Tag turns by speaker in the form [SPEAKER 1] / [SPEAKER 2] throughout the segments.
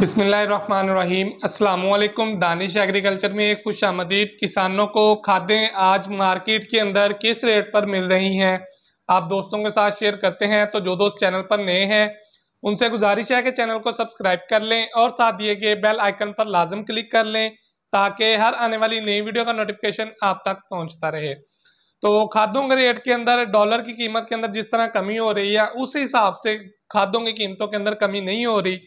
[SPEAKER 1] बिसमीम असलकुम दानिश एग्रीकल्चर में खुश आमदीद किसानों को खादें आज मार्केट के अंदर किस रेट पर मिल रही हैं? आप दोस्तों के साथ शेयर करते हैं तो जो दोस्त चैनल पर नए हैं, उनसे गुजारिश है कि चैनल को सब्सक्राइब कर लें और साथ दिए गए बेल आइकन पर लाजम क्लिक कर लें, ताकि हर आने वाली नई वीडियो का नोटिफिकेशन आप तक पहुँचता रहे। तो खादों के रेट के अंदर, डॉलर की कीमत के अंदर जिस तरह कमी हो रही है, उस हिसाब से खादों की कीमतों के अंदर कमी नहीं हो रही।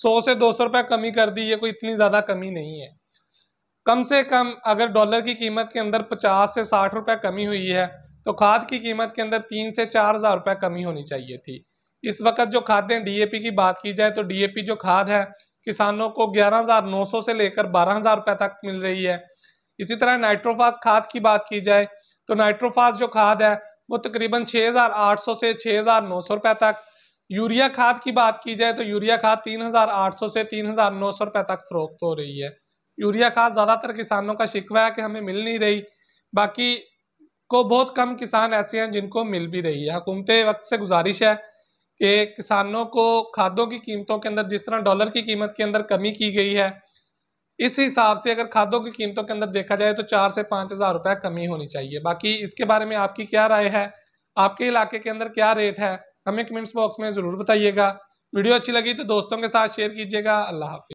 [SPEAKER 1] सौ से दो सौ रुपये कमी कर दी, ये कोई इतनी ज़्यादा कमी नहीं है। कम से कम अगर डॉलर की कीमत के अंदर पचास से साठ रुपये कमी हुई है तो खाद की कीमत के अंदर तीन से चार हज़ार रुपये कमी होनी चाहिए थी। इस वक्त जो खादें डीएपी की बात की जाए तो डीएपी जो खाद है, किसानों को ग्यारह हज़ार नौ सौ से लेकर बारह हज़ार रुपये तक मिल रही है। इसी तरह नाइट्रोफास खाद की बात की जाए तो नाइट्रोफास जो खाद है, वो तकरीबन छः हज़ार आठ सौ से छः हज़ार नौ सौ तक यूरिया खाद की बात की जाए तो यूरिया खाद तीन हज़ार आठ सौ से तीन हज़ार नौ सौ रुपए तक फरोख्त हो रही है। यूरिया खाद ज़्यादातर किसानों का शिकवा है कि हमें मिल नहीं रही। बाकी को बहुत कम किसान ऐसे हैं जिनको मिल भी रही है। हुकूमत वक्त से गुजारिश है कि किसानों को खादों की कीमतों के अंदर, जिस तरह डॉलर की कीमत के अंदर कमी की गई है, इस हिसाब से अगर खादों की कीमतों के अंदर देखा जाए तो चार से पाँच हज़ार रुपये कमी होनी चाहिए। बाकी इसके बारे में आपकी क्या राय है? आपके इलाके के अंदर क्या रेट है? हमें कमेंट्स बॉक्स में ज़रूर बताइएगा। वीडियो अच्छी लगी तो दोस्तों के साथ शेयर कीजिएगा। अल्लाह हाफि